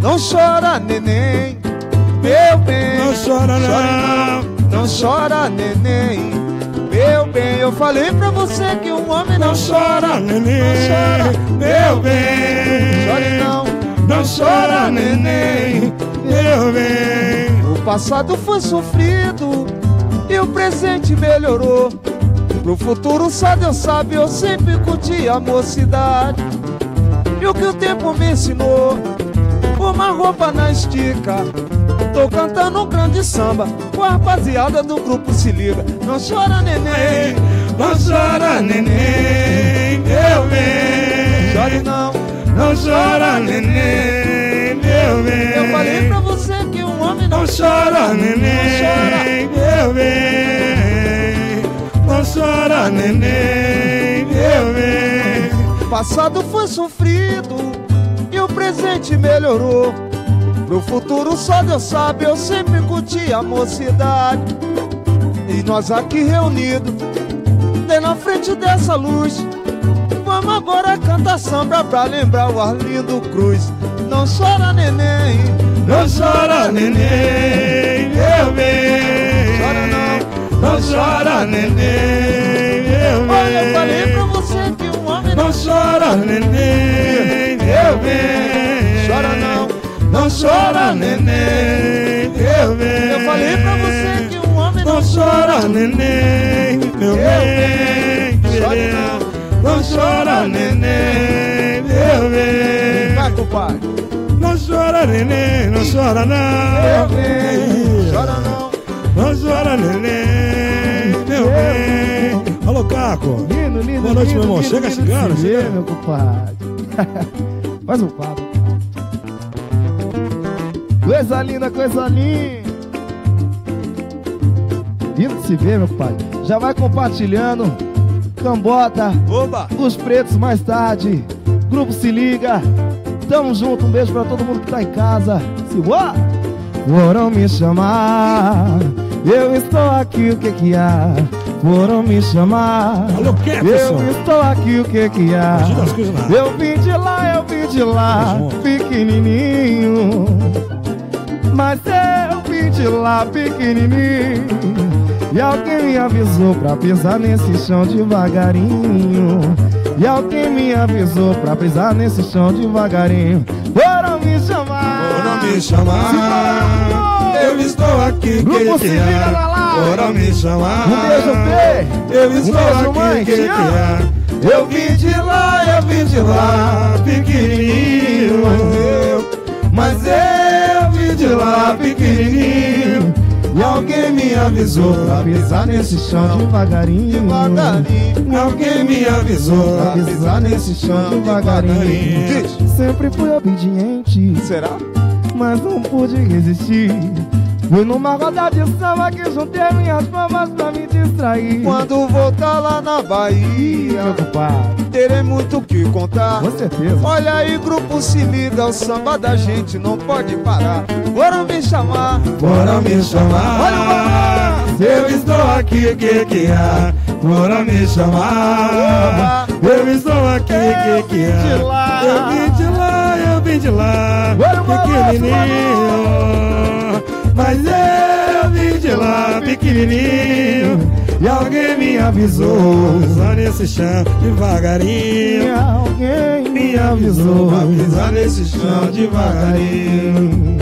Não chora, neném, meu bem. Não chora, não. Não chora, neném, meu bem. Eu falei pra você que um homem não, Não chora, neném, Não chora, meu bem. Chore não, Não chora, neném, meu bem. O passado foi sofrido e o presente melhorou. Pro futuro só Deus sabe, eu sempre curti a mocidade. E o que o tempo me ensinou, roupa na estica. Tô cantando um grande samba com a rapaziada do grupo Se Liga. Não chora, neném, Não chora, neném, meu bem. chore não. Não chora, neném, meu bem. Eu falei pra você que um homem não Não chora, neném, meu bem. Não chora, neném, meu bem. Passado foi sofrido e o presente melhorou. Pro futuro só Deus sabe, eu sempre curti a mocidade. E nós aqui reunidos, bem na frente dessa luz. Vamos agora cantar samba pra lembrar o Arlindo Cruz. Não chora, neném, Não chora, neném, meu bem. chora não. Não chora, neném, meu Olha, eu falei pra bem. você que um homem não Não chora, neném, chora, neném, meu bem. Eu falei pra você que um homem não Não chora, neném, meu bem. Chore não. Não chora, neném, meu bem. Vai, compadre. Não chora, neném, não chora, Meu não. bem, chora não. Não chora, neném, meu bem. Alô, Caco. Lindo, lindo, Boa noite, lindo, meu irmão. lindo, Chega lindo chegando, chega. meu compadre. Faz um quadro. Coisa linda, coisa linda. Lindo se ver, meu compadre. Já vai compartilhando. Cambota, Oba! os pretos mais tarde. Grupo se liga. Tamo junto, um beijo pra todo mundo que tá em casa. Se! Foram me chamar. Eu estou aqui, o que que há? Foram me chamar. Alô, Kefferson. Eu estou aqui, o que que há? Eu vim de lá, eu vim de lá, pequenininho. Mas eu vim de lá, pequenininho. E alguém me avisou pra pisar nesse chão devagarinho. E alguém me avisou pra pisar nesse chão devagarinho. Foram me chamar. Foram me chamar. Eu estou aqui, Grupo Se que Liga há? na live. Foram me chamar. Um beijo, P. Eu Um estou beijo, mãe. aqui, Te que? Eu vim de lá, eu vim de lá, pequenininho. Mas eu vim pequenininho. E alguém me avisou pra pisar nesse chão devagarinho. Devagarinho. Alguém me avisou Pra pisar nesse chão devagarinho. Diz, Sempre fui obediente. será? mas não pude resistir. Fui numa roda de samba que juntei minhas palmas pra me distrair. Quando voltar lá na Bahia, compadre, terei muito o que contar. com certeza. Olha aí, grupo se liga, o samba da gente não pode parar. Chamar, Foram me chamar. Olha o. Eu estou aqui, que que há? Foram me chamar. Eu estou aqui, que que há? Eu vim de lá, eu vim de lá. Pequenininho. Mas eu vim de lá, pequenininho. E alguém me avisou. Pisar nesse chão devagarinho. Alguém Me avisou. Pisar nesse chão devagarinho.